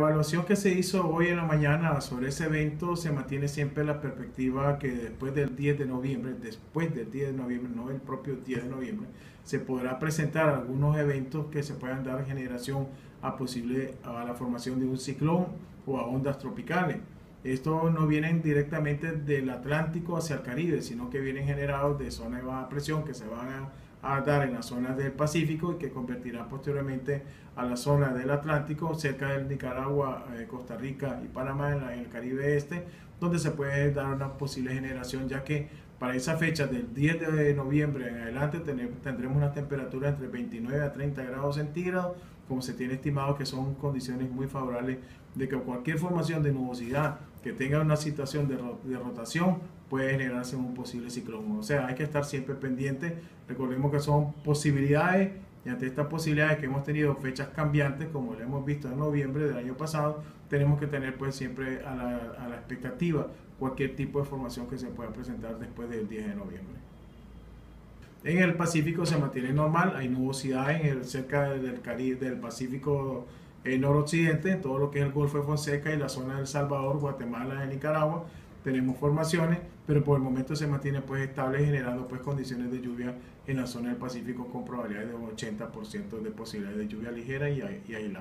La evaluación que se hizo hoy en la mañana sobre ese evento se mantiene siempre la perspectiva que después del 10 de noviembre, después del 10 de noviembre, no el propio 10 de noviembre, se podrá presentar algunos eventos que se puedan dar generación a posible a la formación de un ciclón o a ondas tropicales. Estos no vienen directamente del Atlántico hacia el Caribe, sino que vienen generados de zonas de baja presión que se van a dar en la zona del Pacífico y que convertirá posteriormente a la zona del Atlántico cerca de Nicaragua, eh, Costa Rica y Panamá en, el Caribe Este, donde se puede dar una posible generación ya que para esa fecha del 10 de noviembre en adelante tendremos una temperatura entre 29 a 30 grados centígrados, como se tiene estimado que son condiciones muy favorables de que cualquier formación de nubosidad que tenga una situación de, de rotación puede generarse un posible ciclón. O sea, hay que estar siempre pendiente. Recordemos que son posibilidades y ante estas posibilidades que hemos tenido fechas cambiantes, como lo hemos visto en noviembre del año pasado, tenemos que tener pues siempre a la, a la expectativa cualquier tipo de formación que se pueda presentar después del 10 de noviembre. En el Pacífico se mantiene normal, hay nubosidad en el, cerca del, del Pacífico el noroccidente, todo lo que es el Golfo de Fonseca y la zona del Salvador, Guatemala y Nicaragua, tenemos formaciones, pero por el momento se mantiene pues estable generando pues condiciones de lluvia en la zona del Pacífico con probabilidades de un 80% de posibilidades de lluvia ligera y, y aislada.